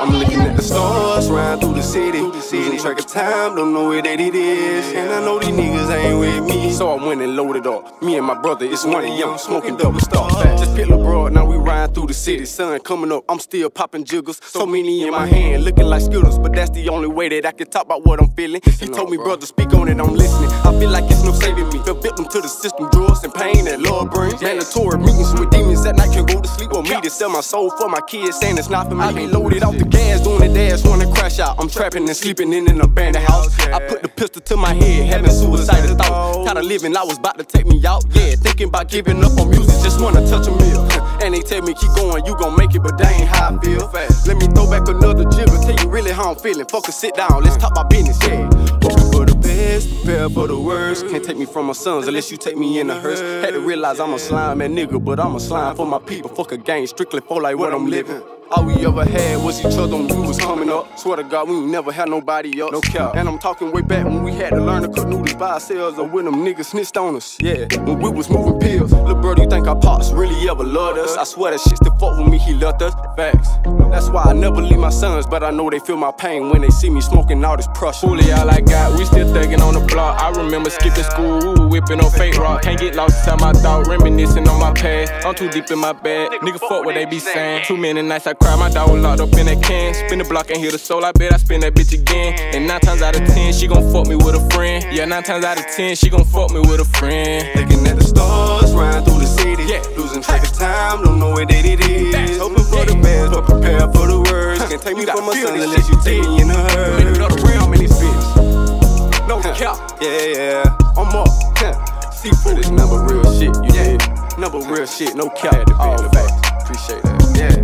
I'm looking at the stars, riding through the city. Losing track of time, don't know where that it is. And I know these niggas ain't with me. So I went and loaded up. Me and my brother, it's one of young, smoking double star. Through the city. Sun coming up, I'm still popping jiggles. So many in my hand, looking like Skittles. But that's the only way that I can talk about what I'm feeling. He told me, brother, speak on it, I'm listening. I feel like it's no saving me. Feel victim to the system, drugs and pain that Lord brings. Mandatory meetings with demons at night can go to sleep with me to sell my soul for my kids, saying it's not for me. I be loaded off the gas, doing the dash, wanna crash out. I'm trapping and sleeping in an abandoned house. I put the pistol to my head, having suicidal thoughts. Tired of living, I was about to take me out. Yeah, thinking about giving up on music, just wanna tell me keep going, you gon' make it, but that ain't how I feel. Let me throw back another jiggle, tell you really how I'm feeling. Focus, sit down, let's talk about business, yeah. Hoping for the best, prepare for the worst. Can't take me from my sons unless you take me in a hearse. Had to realize I'm a slime man nigga, but I'm a slime for my people. Fuck a gang, strictly for like what I'm living. All we ever had was each other when we was coming up. Swear to God, we ain't never had nobody else. No cap. And I'm talking way back when we had to learn to cook noodles by ourselves or when them niggas snitched on us. Yeah, when we was moving pills. Little bro, do you think our pops really ever loved us? I swear that shit still fuck with me, he loved us. Facts. That's why I never leave my sons, but I know they feel my pain when they see me smoking all this Prussian. Fully all I got, we still thugging I remember skipping school, we were whipping on fake rock. Can't get lost inside my thought, reminiscing on my past. I'm too deep in my bed, nigga fuck what they be saying. Too many nights I cry, my dog was locked up in that can. Spin the block and hear the soul, I bet I spin that bitch again. And nine times out of ten, she gon' fuck me with a friend. Yeah, nine times out of ten, she gon' fuck me with a friend. Looking at the stars, riding through the city. Yeah. Losing track of time, don't know where that it is. Hoping for the best, but prepare for the worst. Can't take me from my son unless you take me in a hurry. Cap. Yeah, yeah, I'm up. Seafood is number real shit, you yeah. did. Number real shit, no cap. All facts. Appreciate that. Yeah.